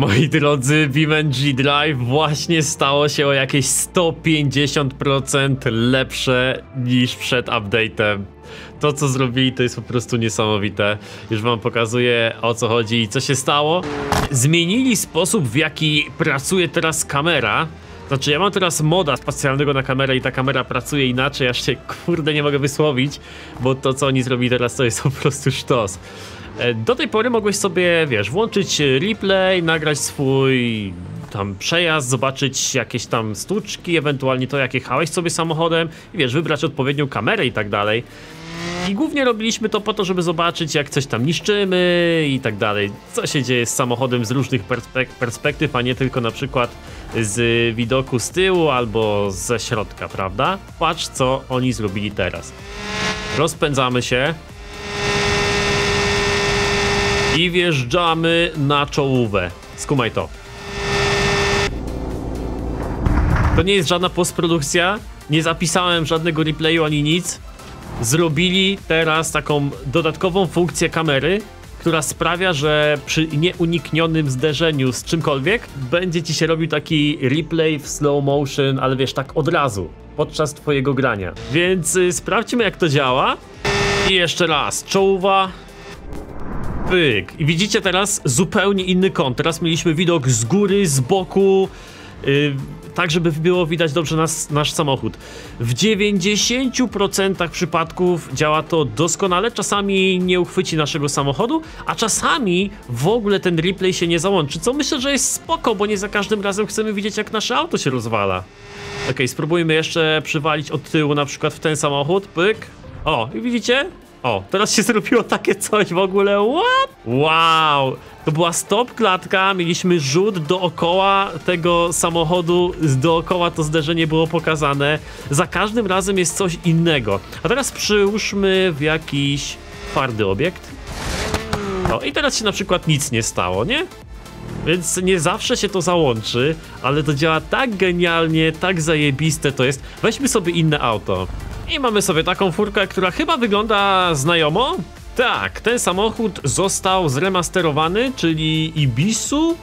Moi drodzy, BeamNG Drive właśnie stało się o jakieś 150% lepsze niż przed update'em. To co zrobili to jest po prostu niesamowite. Już wam pokazuję o co chodzi i co się stało. Zmienili sposób w jaki pracuje teraz kamera. Znaczy ja mam teraz moda specjalnego na kamerę i ta kamera pracuje inaczej, aż się kurde nie mogę wysłowić, bo to co oni zrobili teraz to jest po prostu sztos. E, Do tej pory mogłeś sobie, wiesz, włączyć replay, nagrać swój tam przejazd, zobaczyć jakieś tam stłuczki, ewentualnie to jak jechałeś sobie samochodem i wiesz, wybrać odpowiednią kamerę i tak dalej. I głównie robiliśmy to po to, żeby zobaczyć jak coś tam niszczymy i tak dalej. Co się dzieje z samochodem z różnych perspek perspektyw, a nie tylko na przykład z widoku z tyłu albo ze środka, prawda? Patrz co oni zrobili teraz. Rozpędzamy się. I wjeżdżamy na czołówę. Skumaj to. To nie jest żadna postprodukcja. Nie zapisałem żadnego replayu ani nic. Zrobili teraz taką dodatkową funkcję kamery, która sprawia, że przy nieuniknionym zderzeniu z czymkolwiek będzie ci się robił taki replay w slow motion, ale wiesz, tak od razu, podczas twojego grania. Więc y, sprawdźmy jak to działa. I jeszcze raz, czołówa, pyk. I widzicie teraz zupełnie inny kąt. Teraz mieliśmy widok z góry, z boku, yy, tak żeby było widać dobrze nas, nasz samochód. W 90% przypadków działa to doskonale. Czasami nie uchwyci naszego samochodu, a czasami w ogóle ten replay się nie załączy, co myślę, że jest spoko, bo nie za każdym razem chcemy widzieć jak nasze auto się rozwala. Okej, spróbujmy jeszcze przywalić od tyłu na przykład w ten samochód, pyk. O, i widzicie? O, teraz się zrobiło takie coś w ogóle, what? Wow, to była stop klatka, mieliśmy rzut dookoła tego samochodu, dookoła to zderzenie było pokazane. Za każdym razem jest coś innego. A teraz przyłóżmy w jakiś twardy obiekt. O, i teraz się na przykład nic nie stało, nie? Więc nie zawsze się to załączy, ale to działa tak genialnie, tak zajebiste to jest. Weźmy sobie inne auto. I mamy sobie taką furkę, która chyba wygląda znajomo. Tak, ten samochód został zremasterowany, czyli Ibisu,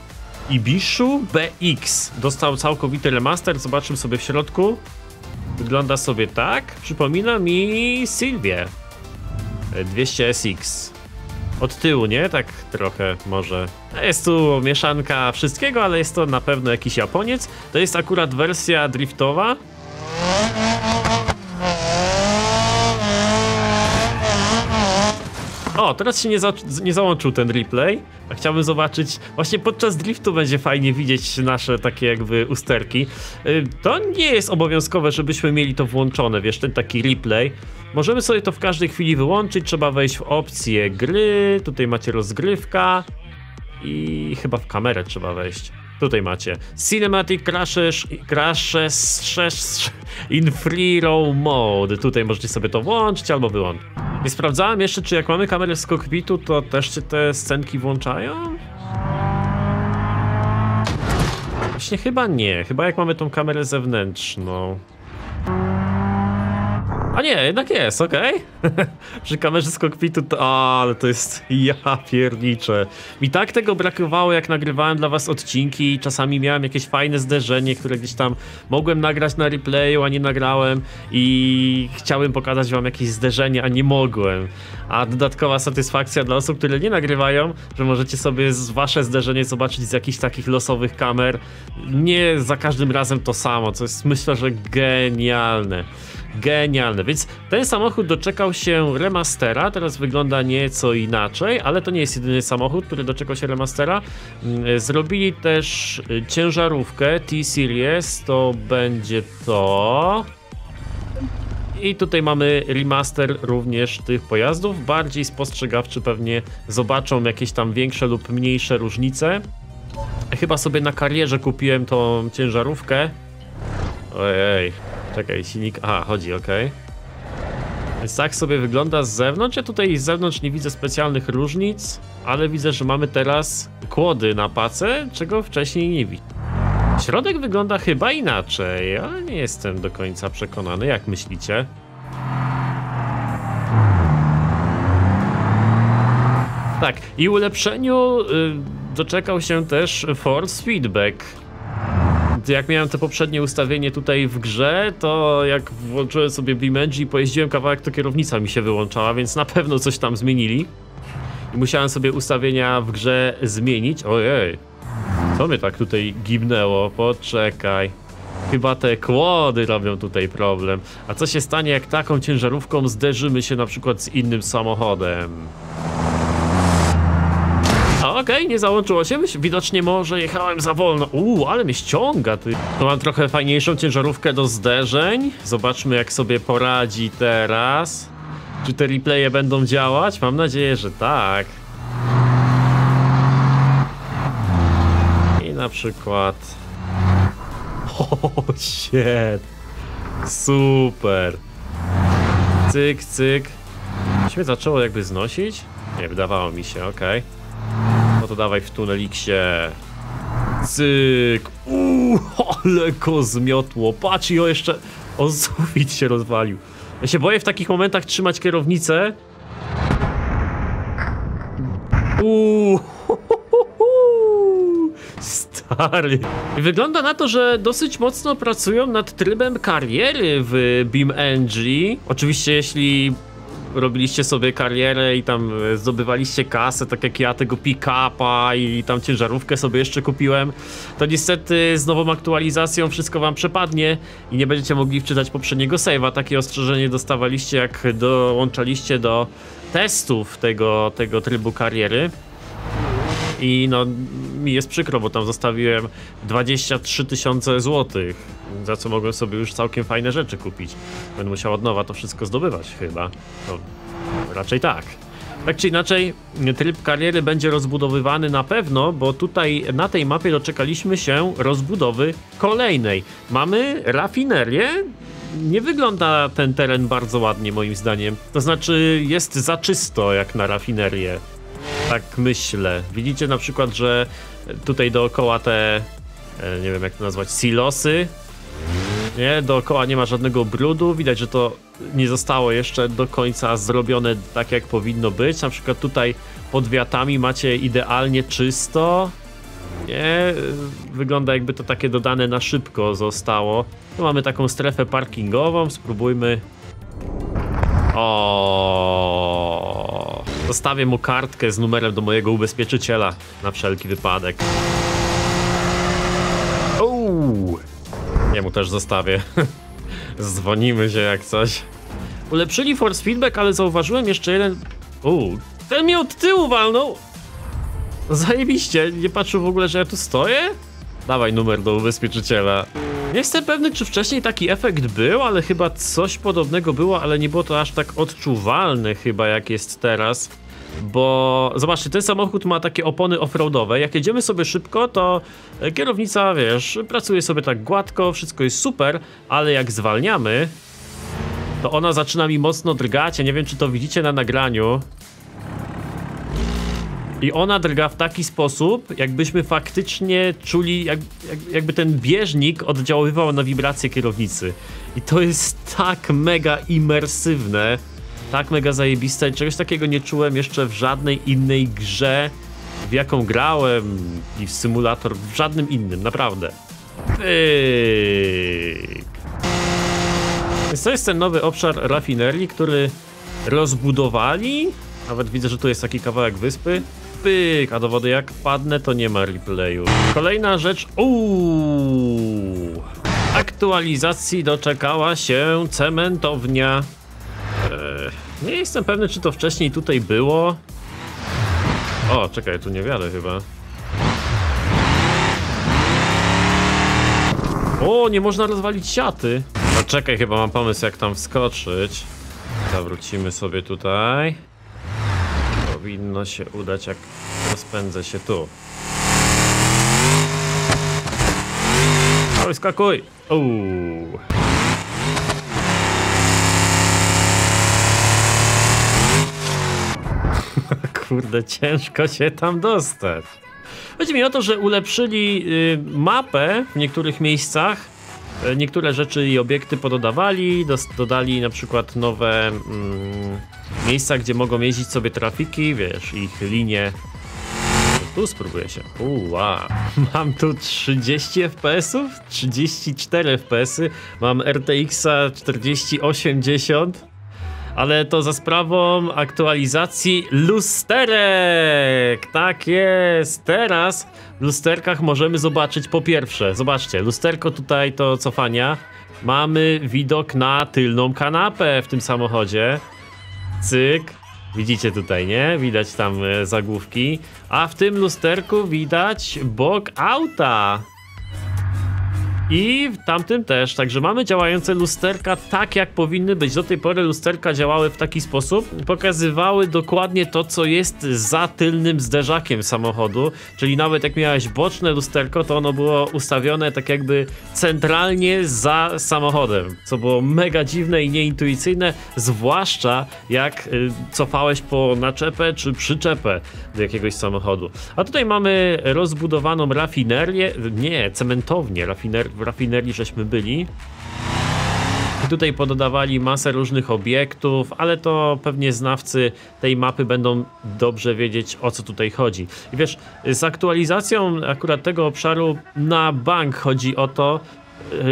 Ibiszu BX. Dostał całkowity remaster, zobaczymy sobie w środku. Wygląda sobie tak, przypomina mi Sylwię 200SX. Od tyłu, nie? Tak trochę może. Jest tu mieszanka wszystkiego, ale jest to na pewno jakiś Japoniec. To jest akurat wersja driftowa. O, teraz się nie, za nie załączył ten replay. A chciałbym zobaczyć, właśnie podczas driftu będzie fajnie widzieć nasze takie jakby usterki. Yy, to nie jest obowiązkowe, żebyśmy mieli to włączone, wiesz, ten taki replay. Możemy sobie to w każdej chwili wyłączyć, trzeba wejść w opcję gry, tutaj macie rozgrywka i chyba w kamerę trzeba wejść. Tutaj macie Cinematic Crashes, crashes in Free Row Mode. Tutaj możecie sobie to włączyć albo wyłączyć. Sprawdzałem jeszcze, czy jak mamy kamerę z kokpitu, to też się te scenki włączają? Właśnie chyba nie. Chyba jak mamy tą kamerę zewnętrzną. A nie, jednak jest, okej. Okay. Przy kamerze z kokpitu to... O, ale to jest... Ja pierniczę. Mi tak tego brakowało, jak nagrywałem dla was odcinki. Czasami miałem jakieś fajne zderzenie, które gdzieś tam mogłem nagrać na replayu, a nie nagrałem. I chciałem pokazać wam jakieś zderzenie, a nie mogłem. A dodatkowa satysfakcja dla osób, które nie nagrywają, że możecie sobie wasze zderzenie zobaczyć z jakichś takich losowych kamer. Nie za każdym razem to samo, co jest myślę, że genialne. Genialne, więc ten samochód doczekał się remastera, teraz wygląda nieco inaczej, ale to nie jest jedyny samochód, który doczekał się remastera. Zrobili też ciężarówkę T-Series, to będzie to... I tutaj mamy remaster również tych pojazdów, bardziej spostrzegawczy pewnie zobaczą jakieś tam większe lub mniejsze różnice. Chyba sobie na karierze kupiłem tą ciężarówkę. Ojej, Czekaj, silnik. Aha, chodzi, ok. Więc tak sobie wygląda z zewnątrz. Ja tutaj z zewnątrz nie widzę specjalnych różnic, ale widzę, że mamy teraz kłody na pace, czego wcześniej nie widzę. Środek wygląda chyba inaczej, ale nie jestem do końca przekonany. Jak myślicie? Tak, i ulepszeniu. Yy doczekał się też Force Feedback. Jak miałem to poprzednie ustawienie tutaj w grze, to jak włączyłem sobie BeamNG i pojeździłem kawałek, to kierownica mi się wyłączała, więc na pewno coś tam zmienili. I musiałem sobie ustawienia w grze zmienić. Ojej, co mnie tak tutaj gibnęło? Poczekaj. Chyba te kłody robią tutaj problem. A co się stanie, jak taką ciężarówką zderzymy się na przykład z innym samochodem? Okej, nie załączyło się. Widocznie może jechałem za wolno. Uuu, ale mnie ściąga, ty. Mam trochę fajniejszą ciężarówkę do zderzeń. Zobaczmy, jak sobie poradzi teraz. Czy te replaye będą działać? Mam nadzieję, że tak. I na przykład... O, shit. Super. Cyk, cyk. Się zaczęło jakby znosić? Nie, wydawało mi się, okej. To dawaj w tuneliksie. Cyk. Uuu, ale go zmiotło. Patrz i o jeszcze... O sufit się rozwalił. Ja się boję w takich momentach trzymać kierownicę. Uuu. Stary. Wygląda na to, że dosyć mocno pracują nad trybem kariery w BeamNG. Oczywiście jeśli robiliście sobie karierę i tam e, zdobywaliście kasę, tak jak ja tego pick-upa i tam ciężarówkę sobie jeszcze kupiłem, to niestety z nową aktualizacją wszystko wam przepadnie i nie będziecie mogli wczytać poprzedniego save'a. Takie ostrzeżenie dostawaliście jak dołączaliście do testów tego, tego trybu kariery. I no, mi jest przykro, bo tam zostawiłem 23 tysiące złotych, za co mogłem sobie już całkiem fajne rzeczy kupić. Będę musiał od nowa to wszystko zdobywać chyba. No, raczej tak. Tak czy inaczej, tryb kariery będzie rozbudowywany na pewno, bo tutaj na tej mapie doczekaliśmy się rozbudowy kolejnej. Mamy rafinerię. Nie wygląda ten teren bardzo ładnie moim zdaniem. To znaczy jest za czysto jak na rafinerię. Tak myślę. Widzicie na przykład, że tutaj dookoła te, e, nie wiem jak to nazwać, silosy, nie, dookoła nie ma żadnego brudu, widać, że to nie zostało jeszcze do końca zrobione tak jak powinno być. Na przykład tutaj pod wiatami macie idealnie czysto. Nie, wygląda jakby to takie dodane na szybko zostało. Tu mamy taką strefę parkingową, spróbujmy. O, Zostawię mu kartkę z numerem do mojego ubezpieczyciela na wszelki wypadek. Uuu. Ja mu też zostawię. Dzwonimy się jak coś. Ulepszyli force feedback, ale zauważyłem jeszcze jeden... Uuu, ten mnie od tyłu walnął! Zajebiście, nie patrzył w ogóle, że ja tu stoję? Dawaj numer do ubezpieczyciela. Nie jestem pewny, czy wcześniej taki efekt był, ale chyba coś podobnego było, ale nie było to aż tak odczuwalne chyba jak jest teraz. Bo zobaczcie, ten samochód ma takie opony offroadowe. Jak jedziemy sobie szybko, to e, kierownica, wiesz, pracuje sobie tak gładko, wszystko jest super, ale jak zwalniamy, to ona zaczyna mi mocno drgać. Ja nie wiem, czy to widzicie na nagraniu. I ona drga w taki sposób, jakbyśmy faktycznie czuli, jak, jak, jakby ten bieżnik oddziaływał na wibracje kierownicy. I to jest tak mega imersywne, tak mega zajebiste. Czegoś takiego nie czułem jeszcze w żadnej innej grze, w jaką grałem i w symulator, w żadnym innym, naprawdę. Pyk. Więc to jest ten nowy obszar rafinerii, który rozbudowali. Nawet widzę, że tu jest taki kawałek wyspy. Pyk, a do wody jak padnę, to nie ma replayu. Kolejna rzecz. Uuu. Aktualizacji doczekała się cementownia. Eee, nie jestem pewny, czy to wcześniej tutaj było. O, czekaj, tu nie wiadę chyba. O, nie można rozwalić siaty. No czekaj, chyba mam pomysł jak tam wskoczyć. Zawrócimy sobie tutaj. Powinno się udać jak rozpędzę się tu. Oj, skakuj! Uuu. Kurde, ciężko się tam dostać. Chodzi mi o to, że ulepszyli y, mapę w niektórych miejscach. Y, Niektóre rzeczy i obiekty pododawali, dodali na przykład nowe mm, miejsca, gdzie mogą jeździć sobie trafiki, wiesz, ich linie Tu spróbuję się. Uła. Mam tu 30 FPS-ów, 34 FPS-y, mam RTX-a 4080, ale to za sprawą aktualizacji lusterek. Tak jest. Teraz w lusterkach możemy zobaczyć po pierwsze, zobaczcie, lusterko tutaj to cofania. Mamy widok na tylną kanapę w tym samochodzie. Cyk. Widzicie tutaj, nie? Widać tam e, zagłówki. A w tym lusterku widać bok auta. I w tamtym też, także mamy działające lusterka tak jak powinny być. Do tej pory lusterka działały w taki sposób, pokazywały dokładnie to, co jest za tylnym zderzakiem samochodu, czyli nawet jak miałeś boczne lusterko, to ono było ustawione tak jakby centralnie za samochodem, co było mega dziwne i nieintuicyjne, zwłaszcza jak y, cofałeś po naczepę czy przyczepę do jakiegoś samochodu. A tutaj mamy rozbudowaną rafinerię, nie, cementownię, rafinerię w rafinerii żeśmy byli. I tutaj pododawali masę różnych obiektów, ale to pewnie znawcy tej mapy będą dobrze wiedzieć o co tutaj chodzi. I wiesz, z aktualizacją akurat tego obszaru na bank chodzi o to,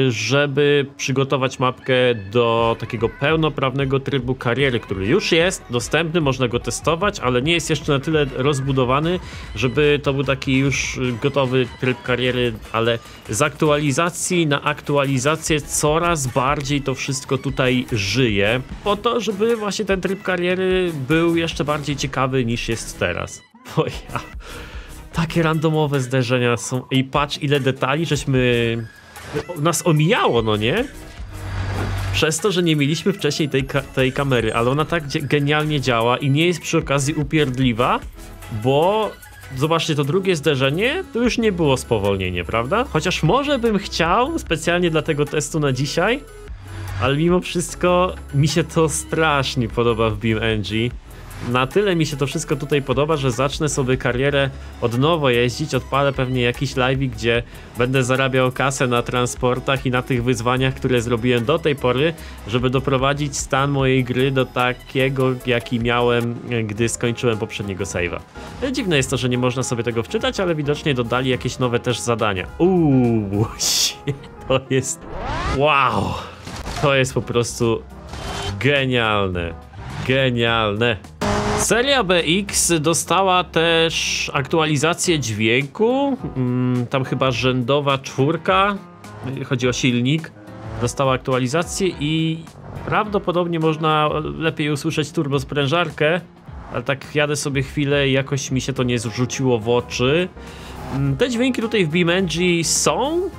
żeby przygotować mapkę do takiego pełnoprawnego trybu kariery, który już jest dostępny, można go testować, ale nie jest jeszcze na tyle rozbudowany, żeby to był taki już gotowy tryb kariery, ale z aktualizacji na aktualizację coraz bardziej to wszystko tutaj żyje, po to, żeby właśnie ten tryb kariery był jeszcze bardziej ciekawy niż jest teraz. Bo ja... Takie randomowe zderzenia są. I patrz ile detali żeśmy nas omijało, no nie? Przez to, że nie mieliśmy wcześniej tej, ka tej kamery, ale ona tak genialnie działa i nie jest przy okazji upierdliwa, bo zobaczcie, to drugie zderzenie to już nie było spowolnienie, prawda? Chociaż może bym chciał specjalnie dla tego testu na dzisiaj, ale mimo wszystko mi się to strasznie podoba w BeamNG na tyle mi się to wszystko tutaj podoba, że zacznę sobie karierę od nowo jeździć, odpalę pewnie jakiś live, gdzie będę zarabiał kasę na transportach i na tych wyzwaniach, które zrobiłem do tej pory, żeby doprowadzić stan mojej gry do takiego, jaki miałem, gdy skończyłem poprzedniego save'a. Dziwne jest to, że nie można sobie tego wczytać, ale widocznie dodali jakieś nowe też zadania. Uuu, to jest... Wow! To jest po prostu genialne. Genialne. Seria BX dostała też aktualizację dźwięku. Mm, tam chyba rzędowa czwórka, chodzi o silnik, dostała aktualizację i prawdopodobnie można lepiej usłyszeć turbosprężarkę, ale tak jadę sobie chwilę i jakoś mi się to nie zrzuciło w oczy. Mm, te dźwięki tutaj w BeamNG są,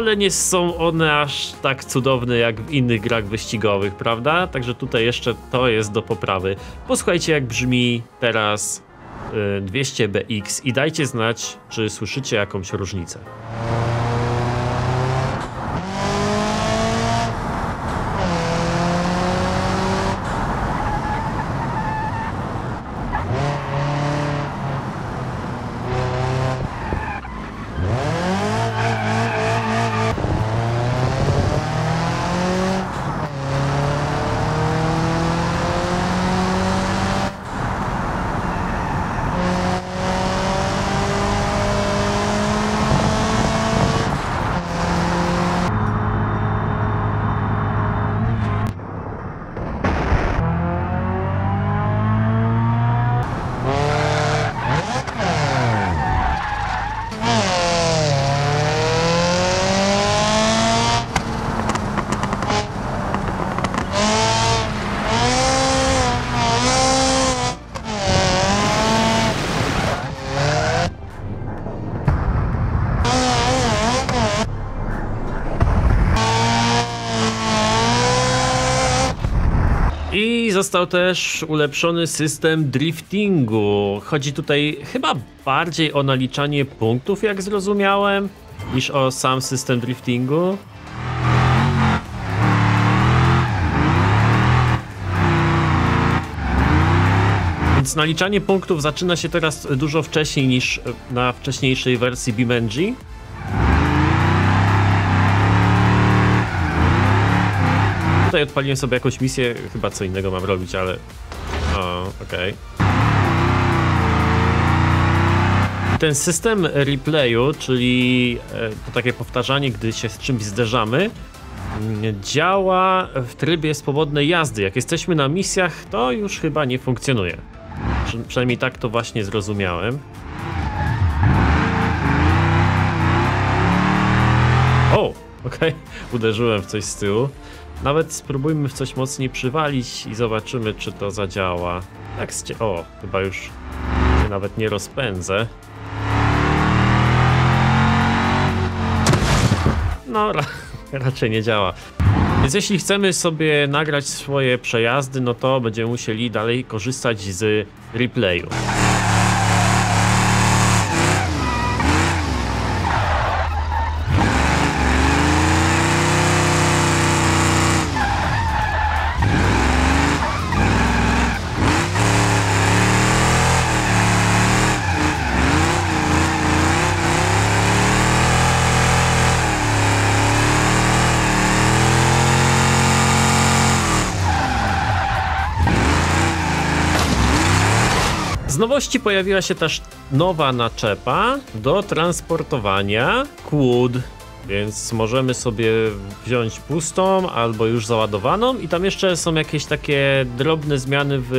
ale nie są one aż tak cudowne jak w innych grach wyścigowych, prawda? Także tutaj jeszcze to jest do poprawy. Posłuchajcie jak brzmi teraz 200BX y, i dajcie znać, czy słyszycie jakąś różnicę. Został też ulepszony system driftingu. Chodzi tutaj chyba bardziej o naliczanie punktów, jak zrozumiałem, niż o sam system driftingu. Więc naliczanie punktów zaczyna się teraz dużo wcześniej niż na wcześniejszej wersji BeamNG. Tutaj odpaliłem sobie jakąś misję, chyba co innego mam robić, ale... O, okej. Okay. ten system replayu, czyli e, to takie powtarzanie, gdy się z czymś zderzamy, mm, działa w trybie swobodnej jazdy. Jak jesteśmy na misjach, to już chyba nie funkcjonuje. Przy, przynajmniej tak to właśnie zrozumiałem. O, okej, uderzyłem w coś z tyłu. Nawet spróbujmy w coś mocniej przywalić i zobaczymy, czy to zadziała. Tak, scie... o, chyba już się nawet nie rozpędzę. No, ra raczej nie działa. Więc jeśli chcemy sobie nagrać swoje przejazdy, no to będziemy musieli dalej korzystać z replayu. Nowości pojawiła się też nowa naczepa do transportowania kłód. Więc możemy sobie wziąć pustą albo już załadowaną i tam jeszcze są jakieś takie drobne zmiany w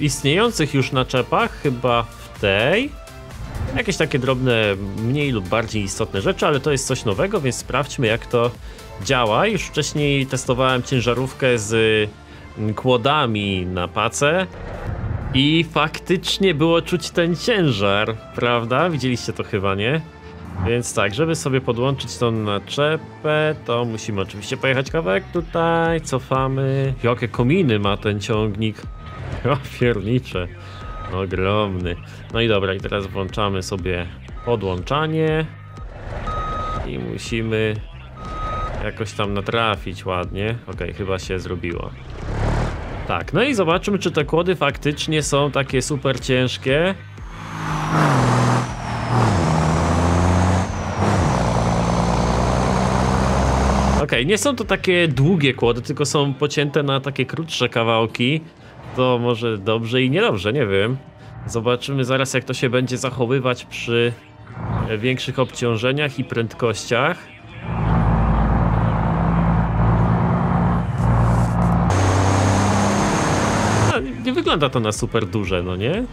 istniejących już naczepach, chyba w tej. Jakieś takie drobne, mniej lub bardziej istotne rzeczy, ale to jest coś nowego, więc sprawdźmy jak to działa. Już wcześniej testowałem ciężarówkę z kłodami na pacę i faktycznie było czuć ten ciężar, prawda? Widzieliście to chyba, nie? Więc tak, żeby sobie podłączyć tą naczepę, to musimy oczywiście pojechać kawałek tutaj, cofamy. Jakie kominy ma ten ciągnik. Ja piernicze. Ogromny. No i dobra, i teraz włączamy sobie podłączanie. I musimy jakoś tam natrafić ładnie. Okej, chyba się zrobiło. Tak, no i zobaczymy, czy te kłody faktycznie są takie super ciężkie. Okej, nie są to takie długie kłody, tylko są pocięte na takie krótsze kawałki. To może dobrze i niedobrze, nie wiem. Zobaczymy zaraz, jak to się będzie zachowywać przy większych obciążeniach i prędkościach. Nie wygląda to na super duże, no nie?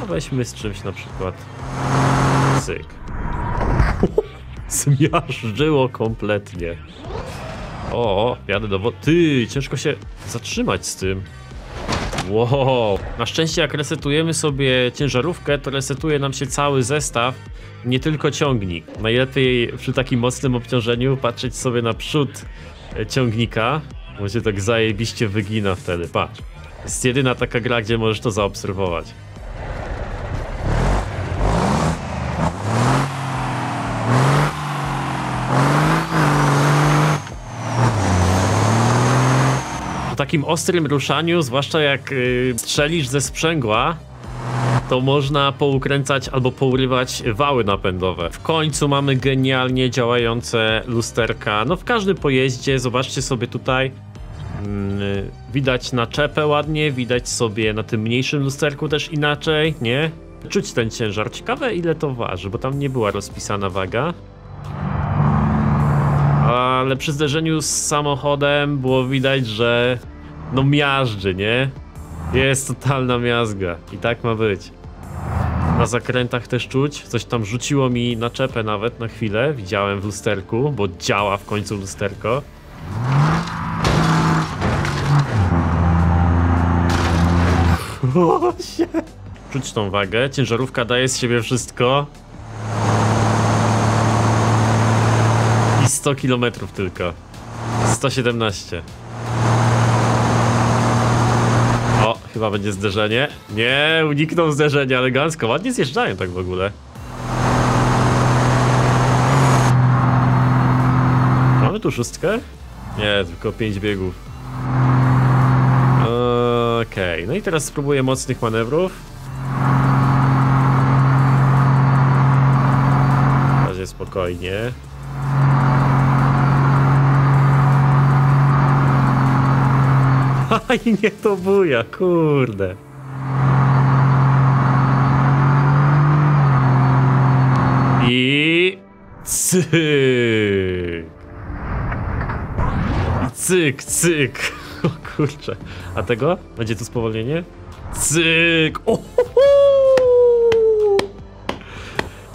No weźmy z czymś na przykład. Syk. Zmiażdżyło kompletnie. O, jadę do wody. Ty, ciężko się zatrzymać z tym. Wow. Na szczęście jak resetujemy sobie ciężarówkę, to resetuje nam się cały zestaw, nie tylko ciągnik. Najlepiej przy takim mocnym obciążeniu patrzeć sobie na przód e, ciągnika, bo się tak zajebiście wygina wtedy, patrz. Jest jedyna taka gra, gdzie możesz to zaobserwować. Po takim ostrym ruszaniu, zwłaszcza jak yy, strzelisz ze sprzęgła, to można poukręcać albo pourywać wały napędowe. W końcu mamy genialnie działające lusterka. No w każdym pojeździe, zobaczcie sobie tutaj. Yy, widać naczepę ładnie, widać sobie na tym mniejszym lusterku też inaczej, nie? Czuć ten ciężar. Ciekawe ile to waży, bo tam nie była rozpisana waga. Ale przy zderzeniu z samochodem było widać, że no miażdży, nie? Jest totalna miazga i tak ma być. Na zakrętach też czuć, coś tam rzuciło mi naczepę nawet na chwilę, widziałem w lusterku, bo działa w końcu lusterko. O, się. Czuć tą wagę, ciężarówka daje z siebie wszystko. I 100 km tylko. 117. O, chyba będzie zderzenie. Nie, uniknął zderzenia elegancko. Ładnie zjeżdżają tak w ogóle. Mamy tu szóstkę? Nie, tylko 5 biegów. Okej, no i teraz spróbuję mocnych manewrów. Razie spokojnie. Aj, nie to buja, kurde. I... Cyk. Cyk, cyk. Kurczę. A tego? Będzie tu spowolnienie? Cyk. O, hu, hu.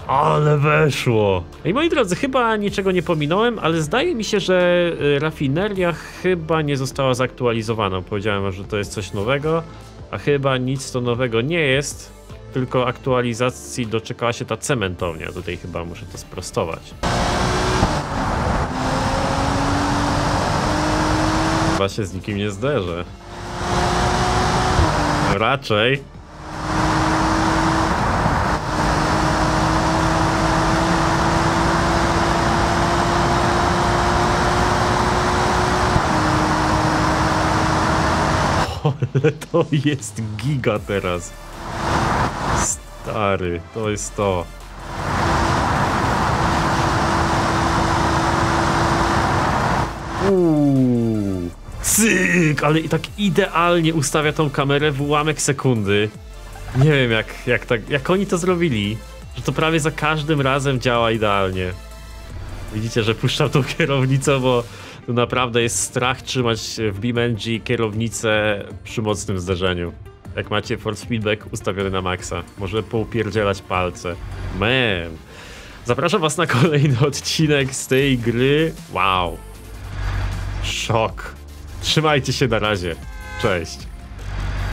Ale weszło! I moi drodzy, chyba niczego nie pominąłem, ale zdaje mi się, że y, rafineria chyba nie została zaktualizowana. Powiedziałem, że to jest coś nowego, a chyba nic to nowego nie jest, tylko aktualizacji doczekała się ta cementownia. Tutaj chyba muszę to sprostować. Chyba się z nikim nie zderzę. Raczej. Ale to jest giga teraz. Stary, to jest to. Uuu. Ale i tak idealnie ustawia tą kamerę w ułamek sekundy. Nie wiem jak, jak, tak, jak oni to zrobili, że to prawie za każdym razem działa idealnie. Widzicie, że puszczam tą kierownicę, bo tu naprawdę jest strach trzymać w BeamNG kierownicę przy mocnym zderzeniu. Jak macie force feedback ustawiony na maksa, może poupierdzielać palce. Man. Zapraszam was na kolejny odcinek z tej gry. Wow. Szok. Trzymajcie się na razie. Cześć.